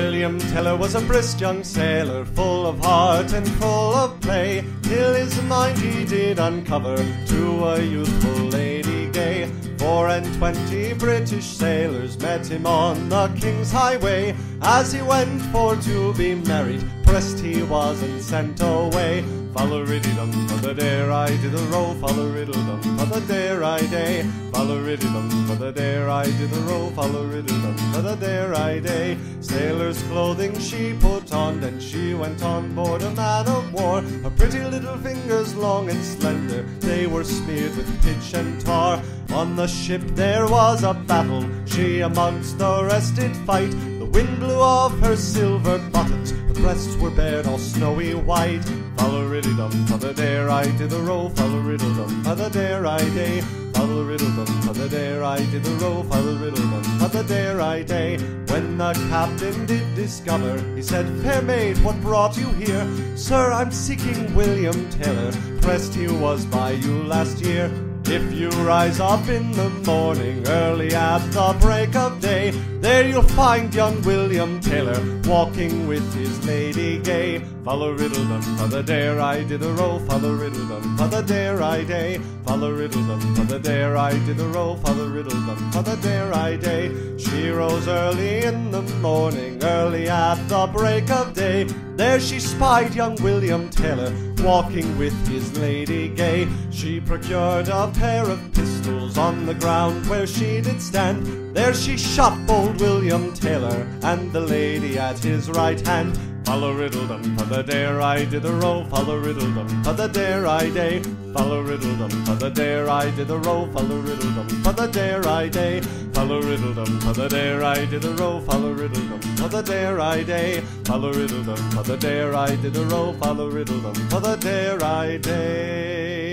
William Taylor was a brisk young sailor, full of heart and full of play, till his mind he did uncover to a youthful lady gay. Four and twenty British sailors met him on the King's Highway, as he went for to be married, pressed he was and sent away. Follow riddy dum for the dare I did follow riddle dum for the dare I day. Follow riddy dum for the dare I did follow riddle dum for the dare I day. Sailor's clothing she put on, then she went on board a man of war. Her pretty little fingers long and slender, they were smeared with pitch and tar. On the ship there was a battle, she amongst the rest did fight. The wind blew off her silver buttons, breasts were bared all snowy white. Follow riddle dum for the dare I did the row, follow riddle dum for the dare I day. Follow riddle dum for the dare I did the row, follow riddle dum for the dare I day. When the captain did discover, he said, Fair maid, what brought you here? Sir, I'm seeking William Taylor, pressed he was by you last year. If you rise up in the morning early at the break of day, there you'll find young William Taylor walking with his lady gay. Follow riddle for the dare I did a row, follow riddle for the dare I day. Follow riddle for the dare I did a row, follow riddle for the dare I day. She rose early in the morning, early at the break of day. There she spied young William Taylor walking with his lady gay. She procured a pair of pistols on the ground where she did stand. There she shot bold William Taylor and the lady at his right hand. Follow riddle dum for the dare I did the row, follow riddle dum for the dare I day. Follow riddle dum for the dare I did the row, follow riddle dum for the dare I day. Follow riddle dum for the dare I did the row, follow riddle dum for the dare I day. Follow riddle dum for the dare I did the row, follow riddle dum for the dare I day.